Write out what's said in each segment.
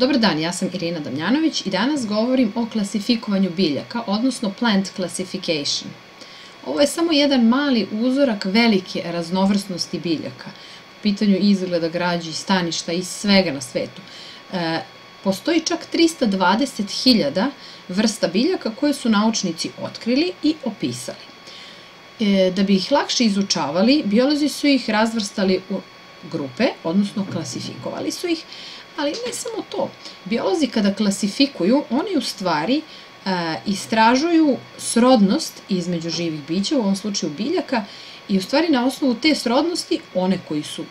Dobar dan, ja sam Irina Damjanović i danas govorim o klasifikovanju biljaka, odnosno plant classification. Ovo je samo jedan mali uzorak velike raznovrsnosti biljaka. U pitanju izgleda, građi, staništa i svega na svetu. E, postoji čak 320.000 vrsta biljaka koje su naučnici otkrili i opisali. E, da bi ih lakše izučavali, biolozi su ih razvrstali u grupe, odnosno klasifikovali su ih, ali ne samo to. Biolozi kada klasifikuju, oni u stvari e, istražuju srodnost između živih bića, u ovom slučaju biljaka, i u stvari na osnovu te srodnosti, one koji su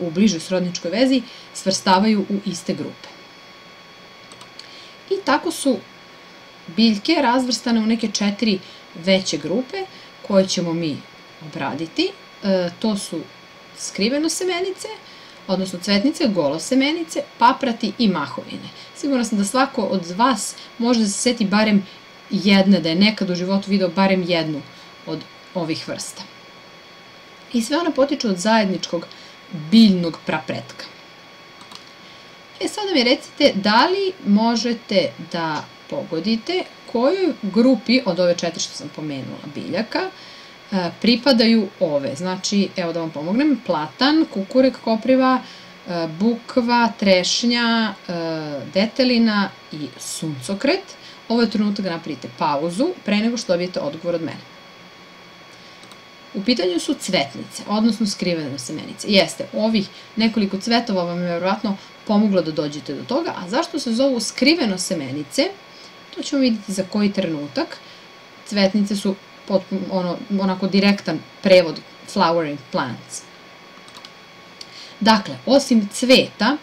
u bližoj srodničkoj vezi, svrstavaju u iste grupe. I tako su biljke razvrstane u neke četiri veće grupe koje ćemo mi obraditi. E, to su skriveno semenice, odnosno cvetnice, golosemenice, paprati i mahovine. Sigurno sam da svako od vas može da se seti barem jedne, da je nekad u životu video barem jednu od ovih vrsta. I sve one potiču od zajedničkog biljnog prapretka. E sada mi recite da li možete da pogodite kojoj grupi od ove četiri što sam pomenula biljaka pripadaju ove. Znači, evo da vam pomognem, platan, kukurek, kopriva, bukva, trešnja, detelina i suncokret. Ovo je trenutak da napravite pauzu pre nego što dobijete odgovor od mene. U pitanju su cvetnice, odnosno skrivene semenice. Jeste, ovih nekoliko cvetova vam je verovatno pomoglo da dođete do toga, a zašto se zovu skriveno semenice, to ćemo vidjeti za koji trenutak. Cvetnice su potpuno, ono, onako direktan prevod flowering plants. Dakle, osim cveta,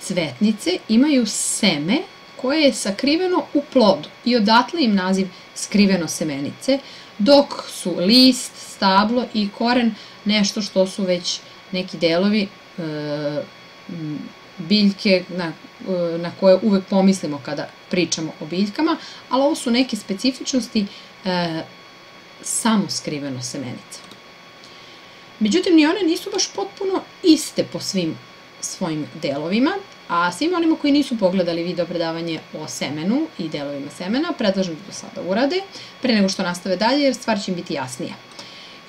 cvetnice imaju seme koje je sakriveno u plodu i odatle im naziv skriveno semenice, dok su list, stablo i koren nešto što su već neki delovi e, biljke na, e, na koje uvek pomislimo kada pričamo o biljkama, ali ovo su neke specifičnosti e, samo skriveno semenica. Međutim, ni one nisu baš potpuno iste po svim svojim delovima, a svim onima koji nisu pogledali video predavanje o semenu i delovima semena, predlažem da to sada urade, pre nego što nastave dalje, jer stvar će im biti jasnija.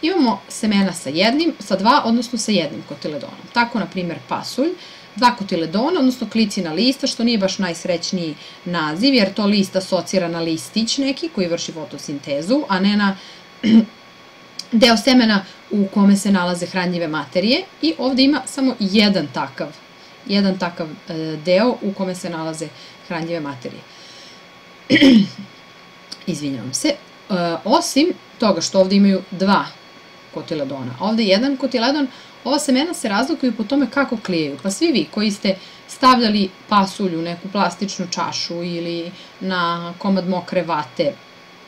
Imamo semena sa jednim, sa dva, odnosno sa jednim kotiledonom. Tako, na primer, pasulj, dva kotiledona, odnosno klicina lista, što nije baš najsrećniji naziv, jer to list asocira na listić neki koji vrši fotosintezu, a ne na deo semena u kome se nalaze hranjive materije i ovde ima samo jedan takav, jedan takav e, deo u kome se nalaze hranjive materije. Izvinjavam se. E, osim toga što ovde imaju dva kotiledona. Ovde jedan kotiledon, ova semena se razlikuju po tome kako klijaju. Pa svi vi koji ste stavljali pasulju, neku plastičnu čašu ili na komad mokre vate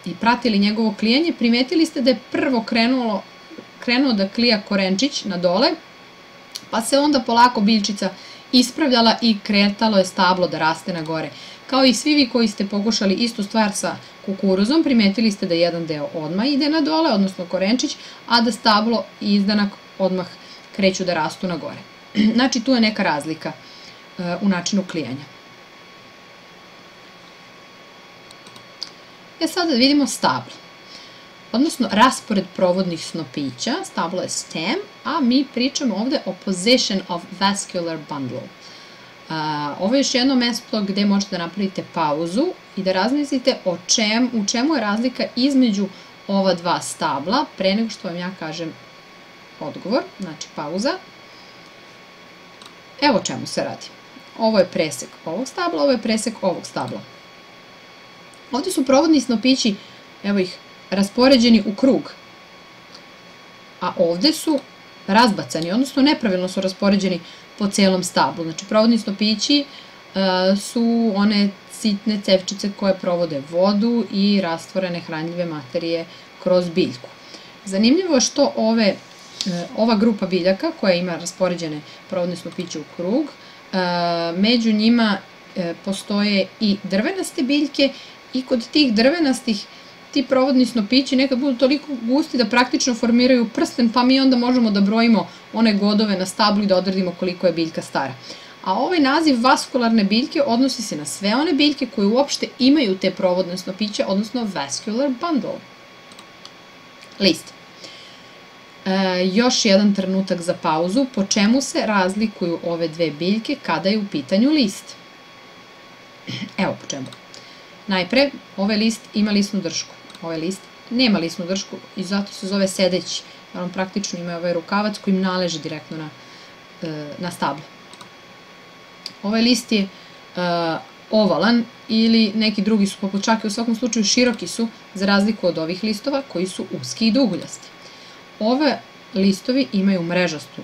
i pratili njegovo klijanje, primetili ste da je prvo krenulo, krenuo da klija korenčić na dole, pa se onda polako biljčica ispravljala i kretalo je stablo da raste na gore. Kao i svi vi koji ste pokušali istu stvar sa kukuruzom, primetili ste da jedan deo odmah ide na dole, odnosno korenčić, a da stablo i izdanak odmah kreću da rastu na gore. Znači, tu je neka razlika e, u načinu klijanja. E sada da vidimo stablo, odnosno raspored provodnih snopića, stablo je stem, a mi pričamo ovde o position of vascular bundle. Ovo je još jedno mesto gde možete da napravite pauzu i da razmislite o u čemu je razlika između ova dva stabla, pre nego što vam ja kažem odgovor, znači pauza. Evo čemu se radi. Ovo je presek ovog stabla, ovo je presek ovog stabla. Ovde su provodni snopići, evo ih, raspoređeni u krug, a ovde su razbacani, odnosno nepravilno su raspoređeni po celom stablu. Znači, provodni snopići e, su one sitne cevčice koje provode vodu i rastvorene hranljive materije kroz biljku. Zanimljivo je što ove, e, ova grupa biljaka koja ima raspoređene provodne snopiće u krug, e, među njima postoje i drvenaste biljke i kod tih drvenastih ti provodni snopići nekad budu toliko gusti da praktično formiraju prsten, pa mi onda možemo da brojimo one godove na stablu i da odredimo koliko je biljka stara. a ovaj naziv vaskularne biljke odnosi se na sve one biljke koje uopšte imaju te provodne snopiće, odnosno vascular bundle. List. E, još jedan trenutak za pauzu. Po čemu se razlikuju ove dve biljke kada je u pitanju list? Evo po čemu. Najpre, ovaj list ima lisnu dršku. Ovaj list nema lisnu dršku i zato se zove sedeći. Jer on praktično ima ovaj rukavac koji im naleže direktno na, e, na stablo. Ovaj list je uh, ovalan ili neki drugi su poput čake, u svakom slučaju široki su za razliku od ovih listova koji su uski i duguljasti. Ove listovi imaju mrežastu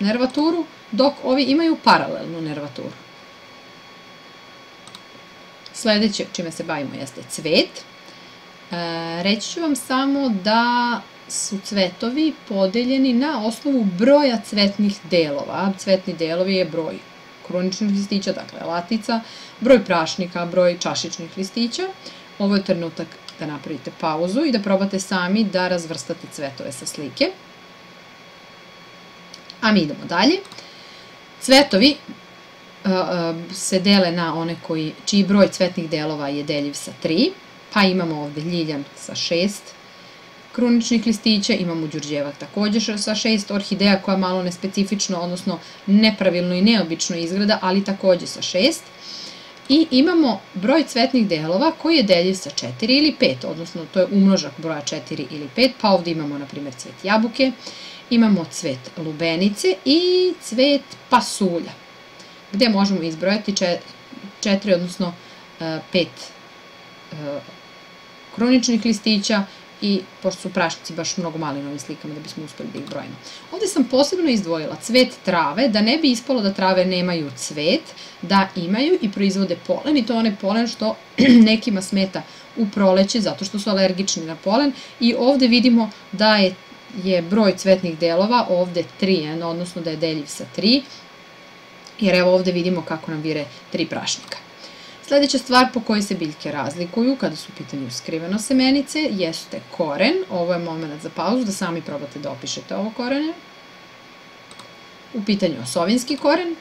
nervaturu, dok ovi imaju paralelnu nervaturu. Sledeće čime se bavimo jeste cvet. E, reći ću vam samo da su cvetovi podeljeni na osnovu broja cvetnih delova. Cvetni delovi je broj kroničnih listića, dakle latica, broj prašnika, broj čašičnih listića. Ovo je trenutak da napravite pauzu i da probate sami da razvrstate cvetove sa slike. A mi idemo dalje. Cvetovi uh, uh, se dele na one koji, čiji broj cvetnih delova je deljiv sa 3, pa imamo ovde ljiljan sa 6, kruničnih listića, imamo đurđevak takođe sa šest, orhideja koja malo nespecifično, odnosno nepravilno i neobično izgleda, ali takođe sa šest. I imamo broj cvetnih delova koji je deljiv sa 4 ili 5, odnosno to je umnožak broja 4 ili 5, pa ovde imamo na primjer cvet jabuke, imamo cvet lubenice i cvet pasulja, gde možemo izbrojati 4, odnosno 5 e, e, kroničnih listića i pošto su prašnici baš mnogo mali na ovim slikama da bismo uspeli da ih brojimo. Ovde sam posebno izdvojila cvet trave, da ne bi ispalo da trave nemaju cvet, da imaju i proizvode polen i to onaj polen što nekima smeta u proleće zato što su alergični na polen i ovde vidimo da je, je broj cvetnih delova ovde 3, odnosno da je deljiv sa 3, jer evo ovde vidimo kako nam vire tri prašnika. Sledeća stvar po kojoj se biljke razlikuju kada su u pitanju skriveno semenice jeste koren. Ovo je moment za pauzu da sami probate da opišete ovo korene. U pitanju osovinski koren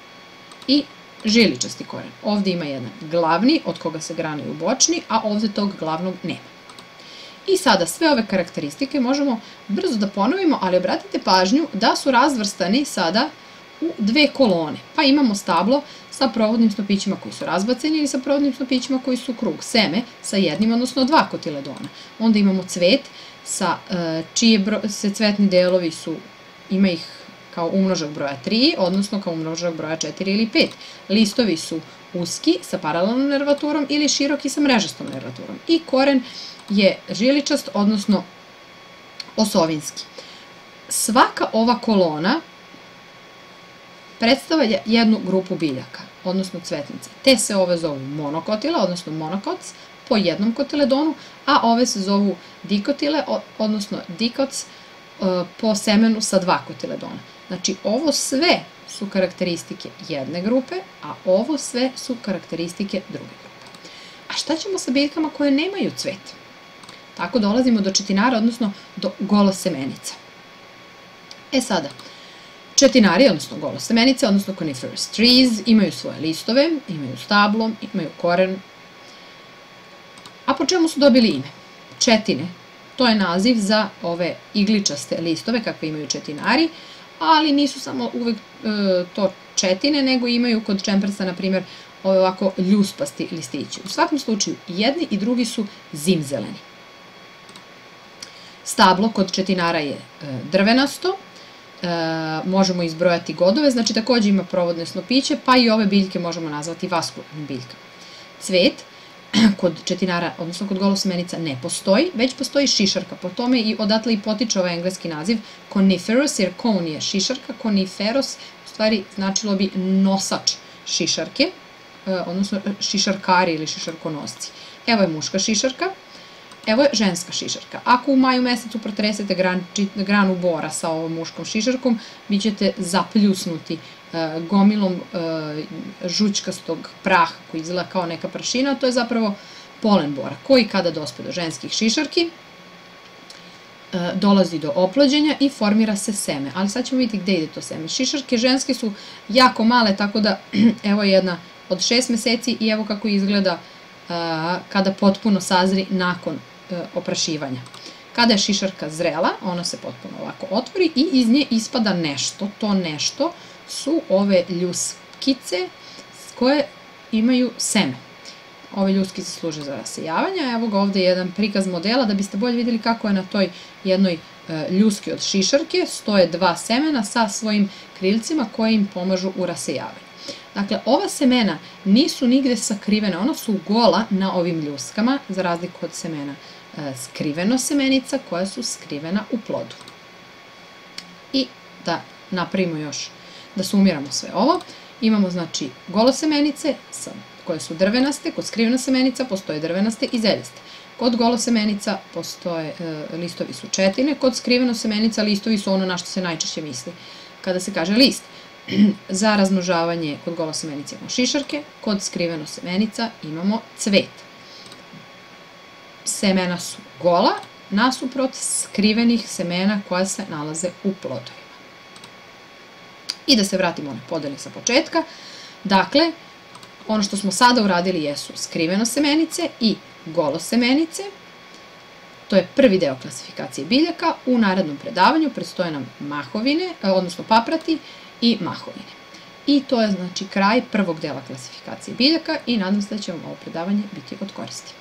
i žiličasti koren. Ovde ima jedan glavni od koga se granaju bočni, a ovde tog glavnog nema. I sada sve ove karakteristike možemo brzo da ponovimo, ali obratite pažnju da su razvrstani sada u dve kolone. Pa imamo stablo sa provodnim snopićima koji su razbaceni ili sa provodnim snopićima koji su krug. Seme sa jednim, odnosno dva kotiledona. Onda imamo cvet sa e, čije se cvetni delovi su, ima ih kao umnožak broja 3, odnosno kao umnožak broja 4 ili 5. Listovi su uski sa paralelnom nervaturom ili široki sa mrežastom nervaturom. I koren je žiličast, odnosno osovinski. Svaka ova kolona predstavlja jednu grupu biljaka, odnosno cvetnice. Te se ove zovu monokotile, odnosno monokoc, po jednom kotiledonu, a ove se zovu dikotile, odnosno dikoc, e, po semenu sa dva kotiledona. Znači, ovo sve su karakteristike jedne grupe, a ovo sve su karakteristike druge grupe. A šta ćemo sa biljkama koje nemaju cvet? Tako dolazimo do četinara, odnosno do golosemenica. E sada, Četinari, odnosno golosemenice, odnosno coniferous trees, imaju svoje listove, imaju stablo, imaju koren. A po čemu su dobili ime? Četine. To je naziv za ove igličaste listove kakve imaju četinari, ali nisu samo uvek e, to četine, nego imaju kod čempersa, na primjer, ove ovako ljuspasti listići. U svakom slučaju, jedni i drugi su zimzeleni. Stablo kod četinara je e, drvenasto, možemo izbrojati godove, znači takođe ima provodne snopiće, pa i ove biljke možemo nazvati vaskularnim biljkama. Cvet kod četinara, odnosno kod golosmenica ne postoji, već postoji šišarka po tome i odatle i potiče ovaj engleski naziv coniferous, jer con je šišarka, coniferous u stvari značilo bi nosač šišarke, e, odnosno šišarkari ili šišarkonosci. Evo je muška šišarka, Evo je ženska šišarka. Ako u maju mesecu protresete gran, granu bora sa ovom muškom šišarkom, vi ćete zapljusnuti e, gomilom e, žućkastog praha koji izgleda kao neka prašina, to je zapravo polen bora, koji kada dospe do ženskih šišarki, e, dolazi do oplođenja i formira se seme. Ali sad ćemo vidjeti gde ide to seme. Šišarke ženske su jako male, tako da evo jedna od 6 meseci i evo kako izgleda kada potpuno sazri nakon oprašivanja. Kada je šišarka zrela, ona se potpuno ovako otvori i iz nje ispada nešto. To nešto su ove ljuskice koje imaju seme. Ove ljuskice služe za rasejavanje. Evo ga ovde jedan prikaz modela da biste bolje videli kako je na toj jednoj e, ljuski od šišarke stoje dva semena sa svojim krilcima koje im pomažu u rasejavanju. Dakle, ova semena nisu nigde sakrivena, ona su gola na ovim ljuskama, za razliku od semena e, skriveno semenica koja su skrivena u plodu. I da napravimo još, da sumiramo sve ovo, imamo znači golosemenice koje su drvenaste, kod skrivena semenica postoje drvenaste i zeljaste. Kod golosemenica postoje, e, listovi su četine, kod skriveno semenica listovi su ono na što se najčešće misli kada se kaže list. Za razmnožavanje kod golosemenice imamo šišarke, kod skriveno semenica imamo cvet. Semena su gola, nasuprot skrivenih semena koja se nalaze u plodovima. I da se vratimo na podeli sa početka. Dakle, ono što smo sada uradili jesu skriveno semenice i golo semenice. To je prvi deo klasifikacije biljaka. U narednom predavanju predstoje nam mahovine, odnosno paprati i mahovine. I to je znači kraj prvog dela klasifikacije biljaka i nadam se da će vam ovo predavanje biti od koristi.